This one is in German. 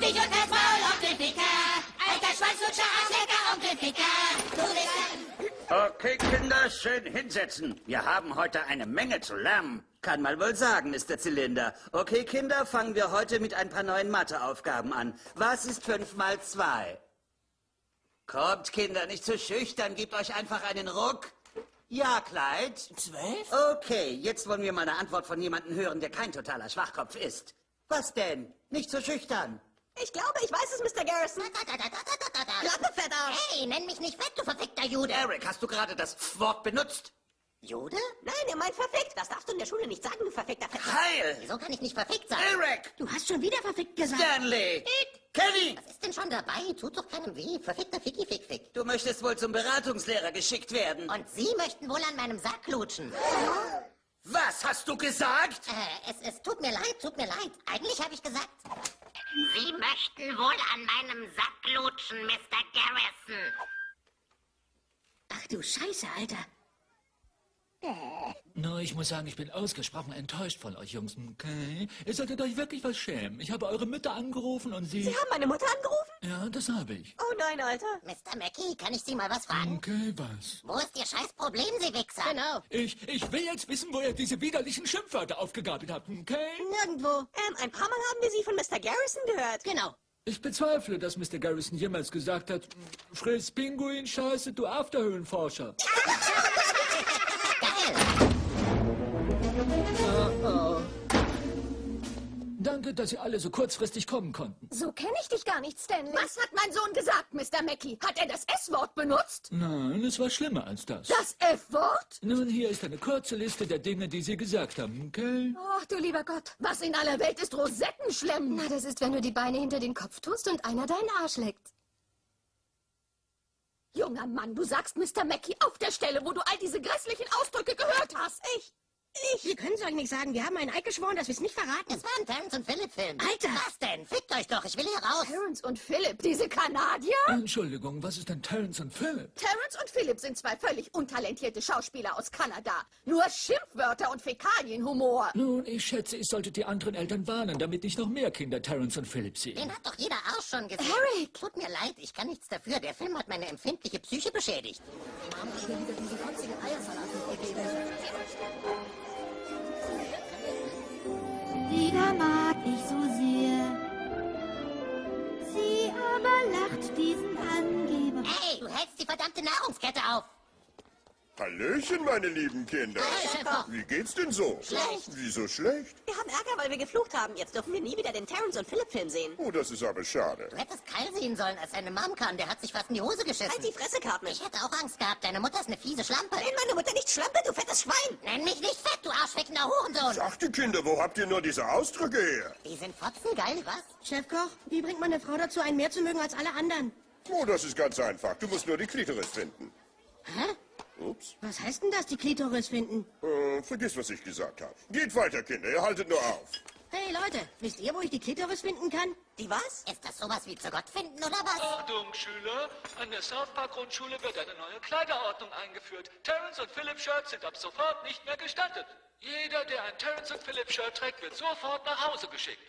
dich unters Maul, Onkel Ficker. Alter Schwanzlutscher, Arschlecker, Onkel Ficker. Du bist. Okay, Kinder, schön hinsetzen. Wir haben heute eine Menge zu lernen. Kann man wohl sagen, Mr. Zylinder. Okay, Kinder, fangen wir heute mit ein paar neuen Matheaufgaben an. Was ist fünf mal zwei? Kommt, Kinder, nicht zu schüchtern. Gebt euch einfach einen Ruck. Ja, Kleid. Zwölf? Okay, jetzt wollen wir mal eine Antwort von jemandem hören, der kein totaler Schwachkopf ist. Was denn? Nicht zu schüchtern. Ich glaube, ich weiß es, Mr. Garrison. Rattenfetter. Hey, nenn mich nicht fett, du verfickter Jude. Eric, hast du gerade das Wort benutzt? Jude? Nein, er meint verfickt. Das darfst du in der Schule nicht sagen, du verfickter Fetter. Heil! Wieso kann ich nicht verfickt sein? Eric! Du hast schon wieder verfickt gesagt. Stanley! Kenny! Was ist denn schon dabei? Tut doch keinem weh. Verfickter Ficki Fick Fick. Du möchtest wohl zum Beratungslehrer geschickt werden. Und Sie möchten wohl an meinem Sack lutschen. Was hast du gesagt? Äh, es, es tut mir leid, tut mir leid. Eigentlich habe ich gesagt... Sie möchten wohl an meinem Sack lutschen, Mr. Garrison. Ach du Scheiße, Alter. No, ich muss sagen, ich bin ausgesprochen enttäuscht von euch Jungs. Okay? Ihr solltet euch wirklich was schämen. Ich habe eure Mütter angerufen und sie... Sie haben meine Mutter angerufen? Ja, das habe ich. Oh nein, Alter. Mr. Mackey, kann ich Sie mal was fragen? Okay, was? Wo ist Ihr scheiß Problem, Sie Wichser? Genau. Ich, ich will jetzt wissen, wo ihr diese widerlichen Schimpfwörter aufgegabelt habt, okay? Nirgendwo. Ähm, ein paar Mal haben wir sie von Mr. Garrison gehört. Genau. Ich bezweifle, dass Mr. Garrison jemals gesagt hat, friss Pinguin, scheiße, du Afterhöhlenforscher. Danke, dass ihr alle so kurzfristig kommen konnten. So kenne ich dich gar nicht, Stanley. Was hat mein Sohn gesagt, Mr. Mackey? Hat er das S-Wort benutzt? Nein, es war schlimmer als das. Das F-Wort? Nun, hier ist eine kurze Liste der Dinge, die sie gesagt haben, okay? Ach du lieber Gott. Was in aller Welt ist Rosettenschlemm? Na, das ist, wenn du die Beine hinter den Kopf tust und einer deinen Arsch leckt. Junger Mann, du sagst Mr. Mackey auf der Stelle, wo du all diese grässlichen Ausdrücke gehört hast. Ich. Ich. Nicht sagen. Wir haben einen Eid geschworen, dass wir es nicht verraten. Es war ein Terence und Philipp Film. Alter! Was denn? Fickt euch doch, ich will hier raus. Terence und Philip, diese Kanadier? Entschuldigung, was ist denn Terence und Philip? Terence und Philip sind zwei völlig untalentierte Schauspieler aus Kanada. Nur Schimpfwörter und Fäkalienhumor. Nun, ich schätze, ich sollte die anderen Eltern warnen, damit nicht noch mehr Kinder Terence und Philip sehen. Den hat doch jeder Arsch schon gesehen. Eric! Tut mir leid, ich kann nichts dafür. Der Film hat meine empfindliche Psyche beschädigt. Warum hat mir wieder diese Eiersalat mitgegeben? Wieder mag ich so sehr. Sie aber lacht diesen Angeber. Hey, du hältst die verdammte Nahrungskette auf. Hallöchen, meine lieben Kinder. Wie geht's denn so? Schlecht. Wieso schlecht? Wir haben Ärger, weil wir geflucht haben. Jetzt dürfen wir nie wieder den Terence und Philip Film sehen. Oh, das ist aber schade. Du hättest Kyle sehen sollen, als seine Mom kam. Der hat sich fast in die Hose geschissen. Halt die Fresse, Cartman. Ich hätte auch Angst gehabt. Deine Mutter ist eine fiese Schlampe. Nenn meine Mutter nicht Schlampe, du fettes Schwein. Nenn mich nicht fett, du arschfickender Hurensohn. Sagt die Kinder, wo habt ihr nur diese Ausdrücke her? Die sind fotzengeil, was? Chefkoch, wie bringt man eine Frau dazu, einen mehr zu mögen als alle anderen? Oh, das ist ganz einfach. Du musst nur die Klitoris finden. Hä? Ups. Was heißt denn das, die Klitoris finden? Äh, vergiss, was ich gesagt habe. Geht weiter, Kinder. Ihr haltet nur auf. Hey Leute, wisst ihr, wo ich die Klitoris finden kann? Die was? Ist das sowas wie zu Gott finden oder was? Achtung, Schüler! An der South Park Grundschule wird eine neue Kleiderordnung eingeführt. Terence und Philip Shirts sind ab sofort nicht mehr gestattet. Jeder, der ein Terence und Philip Shirt trägt, wird sofort nach Hause geschickt.